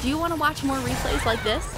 Do you want to watch more replays like this?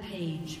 Rampage.